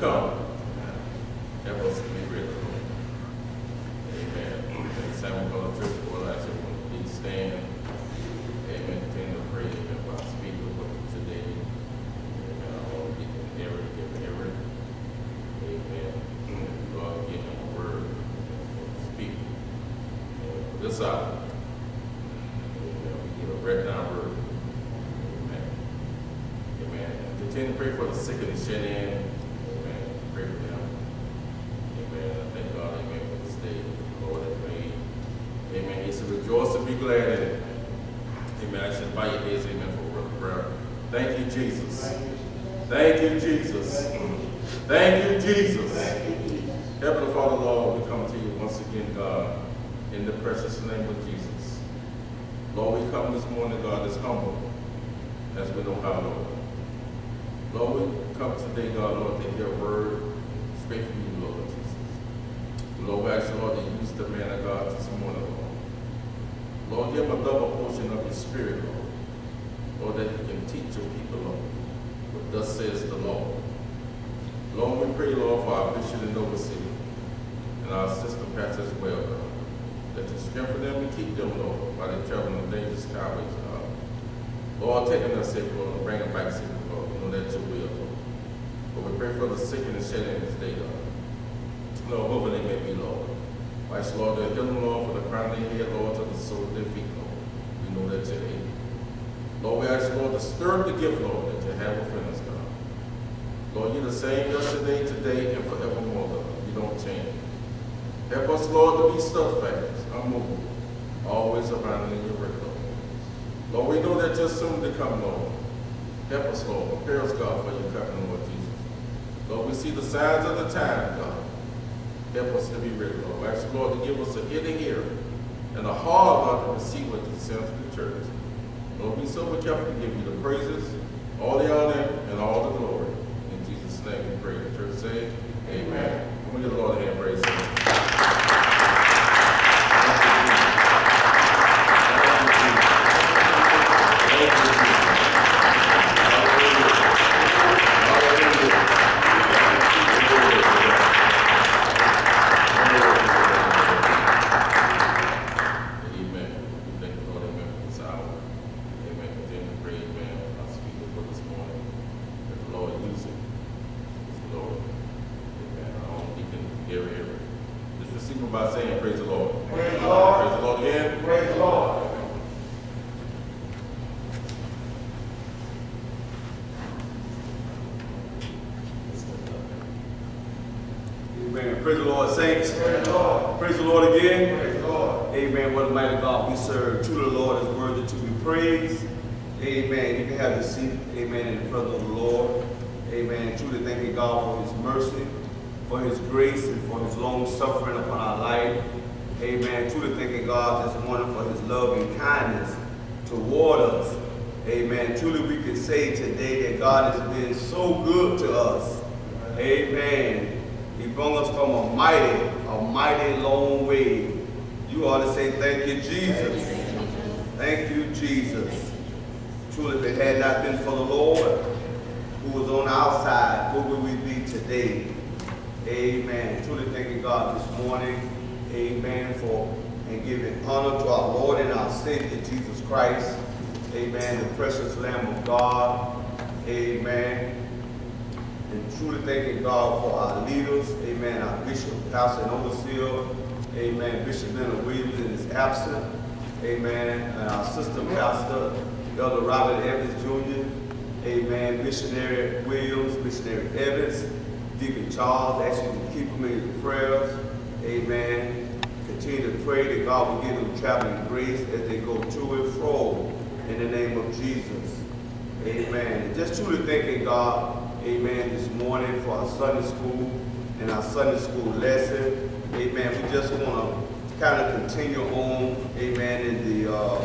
come. Help us to be. Amen. Next time we to church, Lord, I to stand. Amen. Continue to pray. Amen. Our speaker for today. Uh, amen. I want to get in Eric, give Eric. Amen. God, give him a word. Speak. Amen. This hour. Amen. We give a down word. Amen. Amen. And continue to pray for the sick and the shed in. Amen. Thank God, amen, for this day Lord has. Amen. He said, rejoice and be glad in. Amen. I should bow your heads, for prayer. Thank you, Jesus. Thank you, Jesus. Thank you, Jesus. Heavenly Father, Lord, we come to you once again, God, in the precious name of Jesus. Lord, we come this morning, God, as humble as we know how, Lord. Lord, we come today, God, Lord, to hear word straight from you, Lord Jesus. Lord, we ask you, Lord, to use the man of God this morning, Lord. Lord, give him a double portion of your spirit, Lord. Lord, that he can teach your people, Lord, what thus says the Lord. Lord, we pray, Lord, for our bishop and overseer and our assistant pastor as well, God. That you strengthen them and keep them, Lord, while they travel on dangerous highways, God. Lord, take them to safe, Lord, and bring them back safe, Lord. We know that's your will, Lord. We pray for the sick and the shed in this day, God. Lord, whoever they may be, Lord. Vice, Lord, to heal them, Lord, for the crown of their head, Lord, to the sole of their feet, Lord. We know that able. Lord, we ask, Lord, to stir up the gift, Lord, that you have within us, God. Lord, you're the same yesterday, today, and forevermore, God. You don't change. Help us, Lord, to be steadfast, unmovable, always abounding in your word, Lord. Lord, we know that you're soon to come, Lord. Help us, Lord. Prepare us, God, for your coming, Lord. Lord, we see the signs of the time, God. Help us to be ready, Lord. We ask you, Lord, to give us an ear to hear and a heart, God, to receive what you send to the church. Lord, be so careful to give you the praises, all the honor, and all the glory. In Jesus' name we pray. The church say, Amen. Going to give the Lord a hand praise. Amen. We thank the Lord, amen, for this hour. Amen. Continue to pray, amen, our speaker for this morning. That the Lord use it. Praise the Lord. Amen. Our own deacon, Gary Everett. Just receive him by saying, praise the Lord. Praise the Lord. Praise the Lord again. Praise the Lord. Amen. Praise the Lord, saints. Praise the Lord. Praise the Lord again. Praise the Lord. Amen. What a mighty God we serve. Truly, the Lord is worthy to be praised. Amen. You can have your seat. Amen. In the presence of the Lord. Amen. Truly thanking God for his mercy, for his grace, and for his long suffering upon our life. Amen. Truly thanking God this morning for his love and kindness toward us. Amen. Truly we can say today that God has been so good to us. Amen. He brought us from a mighty, a mighty long way. You ought to say, thank you, Jesus. Thank you, Jesus. Truly, if it had not been for the Lord who was on our side, where would we be today? Amen. Truly thanking God this morning. Amen. For and giving honor to our Lord and our Savior, Jesus Christ. Amen. The precious Lamb of God. Amen. And truly thanking God for our leaders, amen, our bishop, pastor, and overseer, amen, Bishop Leonard Williams is absent. amen, and our sister pastor, Elder Robert Evans Jr., amen, missionary Williams, missionary Evans, Deacon Charles, ask you to keep them in your prayers, amen. Continue to pray that God will give them traveling grace as they go to and fro in the name of Jesus. Amen. Just truly thanking God, amen, this morning for our Sunday school and our Sunday school lesson. Amen. We just want to kind of continue on, amen, in the uh,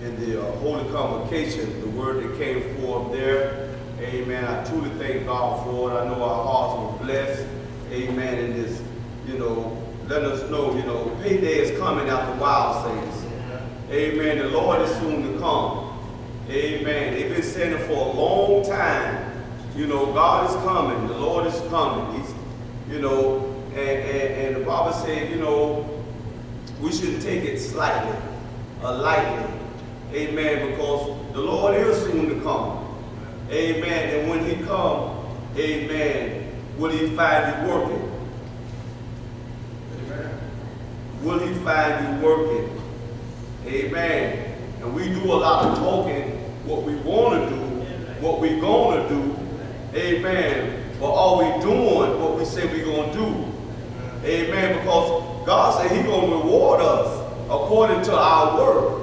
in the uh, holy convocation, the word that came forth there. Amen. I truly thank God for it. I know our hearts were blessed. Amen. In this, you know, letting us know, you know, payday is coming after wild saints. Amen. The Lord is soon to come. Amen. They've been it for a long time. You know, God is coming. The Lord is coming. He's, you know, and, and, and the Bible said, you know, we shouldn't take it slightly or lightly. Amen. Because the Lord is soon to come. Amen. And when he come, amen, will he find you working? Amen. Will he find you working? Amen. And we do a lot of talking, what we want to do, what we're going to do. Amen. But are we doing what we say we're going to do? Amen. Because God said He's going to reward us according to our work.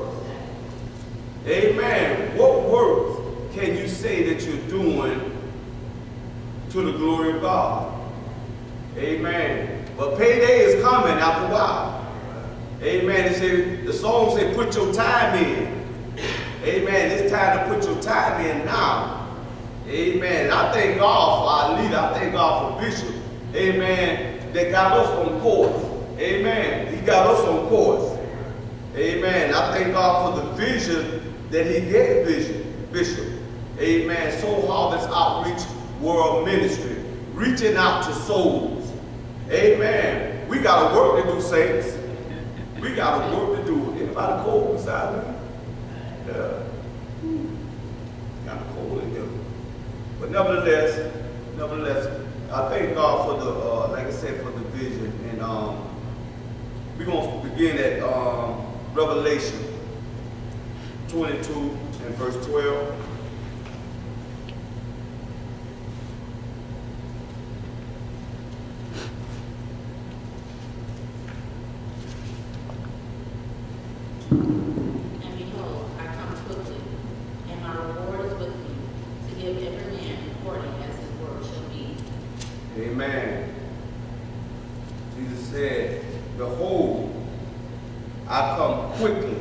Amen. What work can you say that you're doing to the glory of God? Amen. But payday is coming after a while. Amen. It say, the song say, put your time in. Amen. It's time to put your time in now. Amen. I thank God for our leader. I thank God for Bishop. Amen. That got us on course. Amen. He got us on course. Amen. I thank God for the vision that he gave vision, Bishop. Amen. Soul Harvest Outreach World Ministry. Reaching out to souls. Amen. We got a work to do, saints. We got a work to do. Anybody cold beside me? Yeah. Kind of cold in here. But nevertheless, nevertheless, I thank God for the, uh, like I said, for the vision. And um, we're going to begin at um, Revelation 22 and verse 12. And behold, I come quickly, and my reward is with me, to give every man according as his work shall be. Amen. Jesus said, Behold, I come quickly,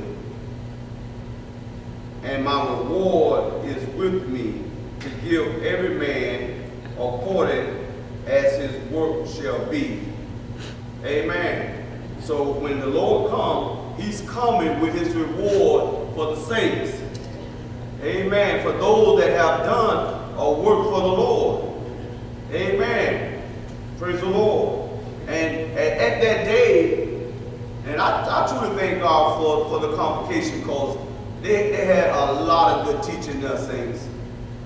and my reward is with me to give every man according as his work shall be. Amen. So when the Lord comes, he's coming with his reward for the saints. Amen. For those that have done a work for the Lord. Amen. Praise the Lord. And at, at that day, and I, I truly thank God for, for the convocation because they, they had a lot of good teaching there, saints.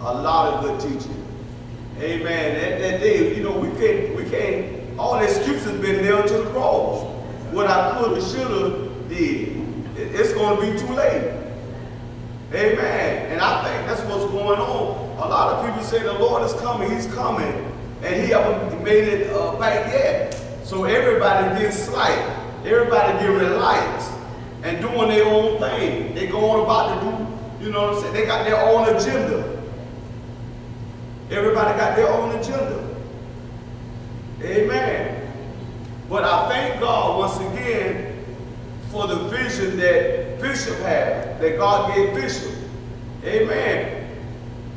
A lot of good teaching. Amen. At that day, you know, we can't, can't, all the excuses been nailed to the cross. What I could have, should have did. It's going to be too late. Amen. And I think that's what's going on. A lot of people say the Lord is coming, He's coming, and He haven't made it uh, back yet. So everybody getting slight, everybody getting light, and doing their own thing. They going about to do, you know what I'm saying? They got their own agenda. Everybody got their own agenda. Amen. But I thank God once again for the vision that Bishop had, that God gave Bishop. Amen.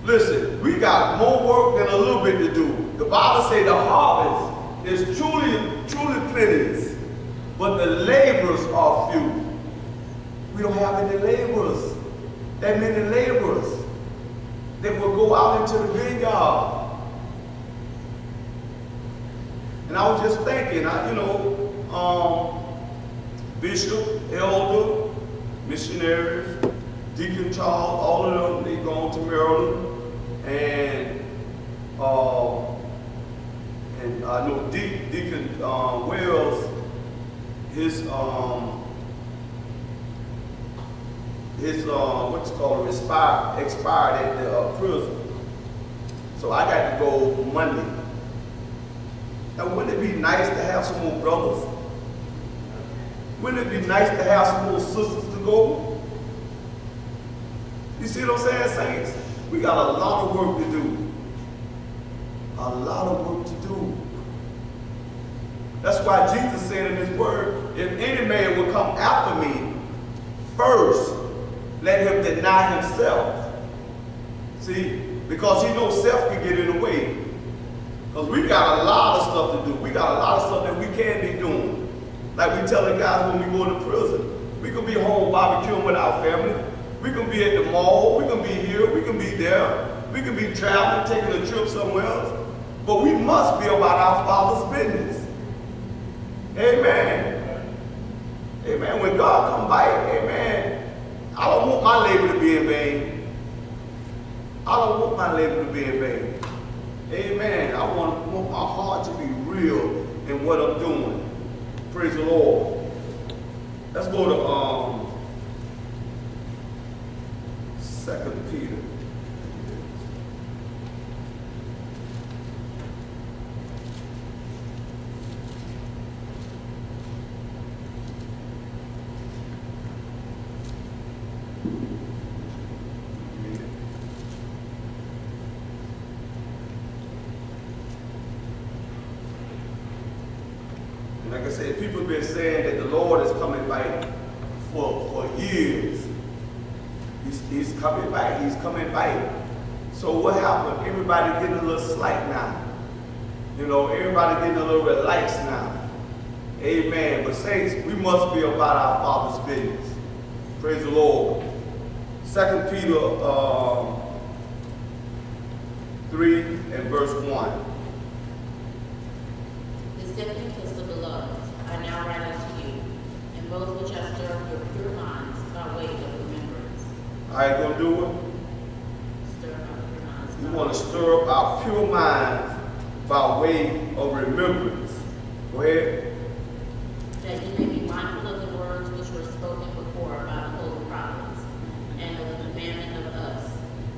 Listen, we got more work than a little bit to do. The Bible says the harvest is truly, truly plenteous, but the laborers are few. We don't have any laborers. That many laborers that will go out into the vineyard. And I was just thinking, I, you know, um, bishop, elder, missionaries, Deacon Charles, all of them, they gone to Maryland. And uh, and I know De- Deacon uh, Wells, his um, his uh, what's called expired expired at the uh, prison. So I got to go Monday. Now, wouldn't it be nice to have some more brothers? Wouldn't it be nice to have some more sisters to go? You see what I'm saying, saints? We got a lot of work to do. A lot of work to do. That's why Jesus said in his word, if any man will come after me, first let him deny himself. See, because he knows self can get in the way. Because we got a lot of stuff to do. We got a lot of stuff that we can be doing. Like we tell the guys when we go to prison. We can be home barbecuing with our family. We can be at the mall. We can be here. We can be there. We can be traveling, taking a trip somewhere else. But we must be about our Father's business. Amen. Amen. When God come by, amen, I don't want my labor to be in vain. I don't want my labor to be in vain. Amen. I want, want my heart to be real in what I'm doing. Praise the Lord. Let's go to um Second Peter. Said, people have been saying that the Lord is coming back for, for years. He's, he's coming back. He's coming back. So what happened? Everybody getting a little slack now. You know, everybody getting a little relaxed now. Amen. But saints, we must be about our Father's business. Praise the Lord. Second Peter um, 3 and verse 1. The second I now unto you, in both which I stir your pure minds by way of remembrance. Gonna do it? Stir up your minds. We want to stir up our pure minds by way of remembrance. Go ahead. That you may be mindful of the words which were spoken before by the holy prophets, and of the commandment of us,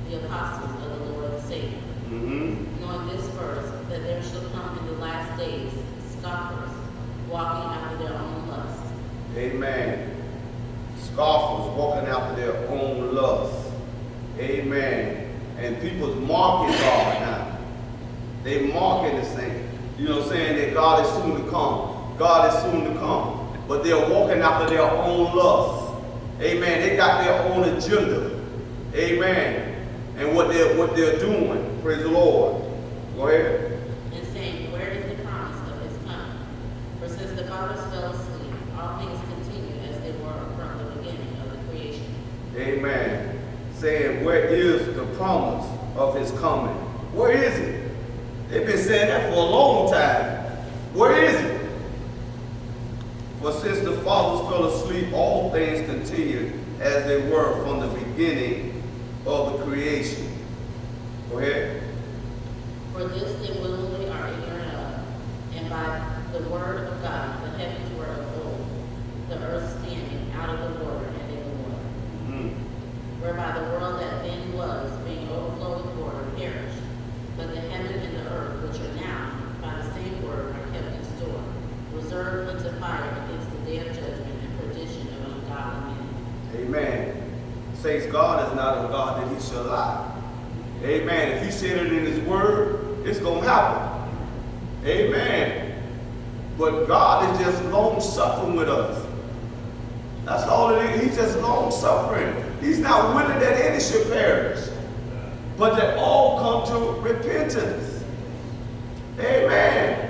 the apostles of the Lord and Savior. Mm-hmm. knowing this first, that there shall come in the last days scoffers, walking after their own lust, Amen. Scoffers walking after their own lusts. Amen. And people's mocking God now. They mocking the saint. You know, saying that God is soon to come. God is soon to come. But they're walking after their own lusts. Amen. They got their own agenda. Amen. And what they're what they're doing. Praise the Lord. Go ahead. and saying, Where is the promise of his coming? For since the fathers fell asleep, all things continue as they were from the beginning of the creation. Amen. Saying, where is the promise of his coming? Where is it? They've been saying that for a long time. Where is it? For since the fathers fell asleep, all things continued as they were from the beginning of the creation. Go ahead. For this they willingly are ignorant of, and by the word of God the heavens were of old, the earth standing out of the water and in the water. Mhm. whereby the world that then was, being overflowed with water, perished. But the heaven and the earth, which are now, by the same word, are kept in store, reserved unto fire against the day of judgment and perdition of ungodly men. Amen. Says God is not a God that he shall lie. Amen. If he said it in his word, it's going to happen. Amen. But God is just long suffering with us. That's all it is. He's just long suffering. He's not willing that any should perish, but that all come to repentance. Amen.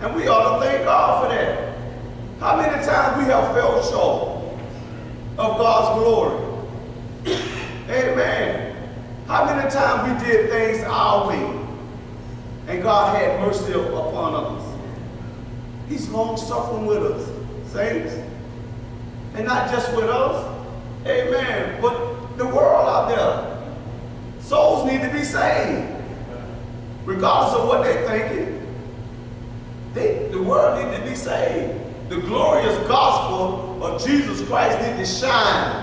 And we ought to thank God for that. How many times we have fell short of God's glory? Amen. How many times we did things our way and God had mercy upon us? He's long suffering with us, saints. And not just with us, amen, but the world out there. Souls need to be saved, regardless of what they're thinking. They, the world need to be saved. The glorious gospel of Jesus Christ need to shine.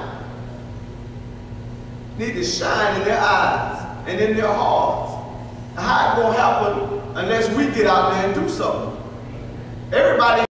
Need to shine in their eyes and in their hearts. How it gonna happen unless we get out there and do something? Everybody